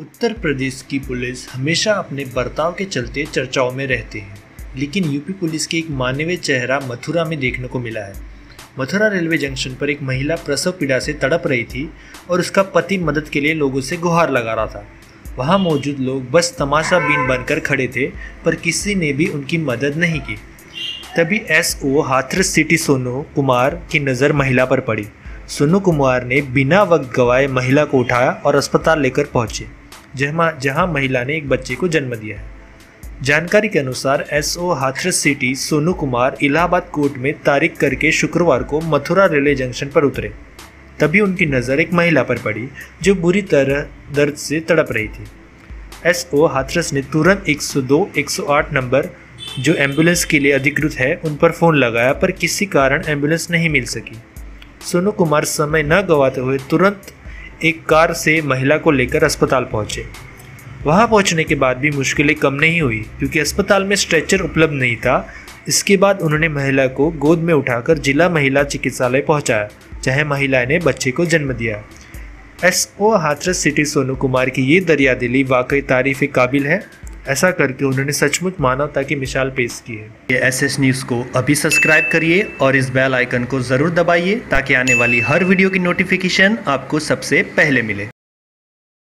उत्तर प्रदेश की पुलिस हमेशा अपने बर्ताव के चलते चर्चाओं में रहते हैं, लेकिन यूपी पुलिस के एक मानवीय चेहरा मथुरा में देखने को मिला है। मथुरा रेलवे जंक्शन पर एक महिला प्रसव पीड़ा से तड़प रही थी और उसका पति मदद के लिए लोगों से गुहार लगा रहा था। वहाँ मौजूद लोग बस तमाशा बीन बनकर खड़े थे, पर किसी ने भी उनकी मदद नहीं की। तभी S O Hathras city Sonu Kumar की नज़र महिला पर पड़ी। सोनू कुमार ने बिना वक्त गवाए महिला को उठाया और अस्पताल लेकर पहुँचे। जहाँ जहाँ महिला ने एक बच्चे को जन्म दिया है। जानकारी के अनुसार S O Hathras city, Sonu Kumar, Allahabad court में तारीख करके शुक्रवार को मथुरा रेलवे जंक्शन पर उतरे। तभी उनकी नज़र एक महिला पर पड़ी, जो बुरी तरह दर्द से तड़प रही थी। एस ओ हाथरस ने तुरंत 102 108 नंबर, जो एंबुलेंस के लिए अधिकृत है, उन पर फ़ोन लगाया, पर किसी कारण एंबुलेंस नहीं मिल सकी। सोनू कुमार समय न गंवाते हुए तुरंत एक कार से महिला को लेकर अस्पताल पहुँचे। वहाँ पहुँचने के बाद भी मुश्किलें कम नहीं हुई, क्योंकि अस्पताल में स्ट्रेचर उपलब्ध नहीं था। इसके बाद उन्होंने महिला को गोद में उठाकर जिला महिला चिकित्सालय पहुँचाया, जहाँ महिला ने बच्चे को जन्म दिया। S O Hathras city Sonu Kumar की ये दरिया दिली वाकई तारीफ़ काबिल है। ऐसा करके उन्होंने सचमुच मानवता की मिसाल पेश की है। ये एस एस न्यूज़ को अभी सब्सक्राइब करिए और इस बेल आइकन को ज़रूर दबाइए ताकि आने वाली हर वीडियो की नोटिफिकेशन आपको सबसे पहले मिले।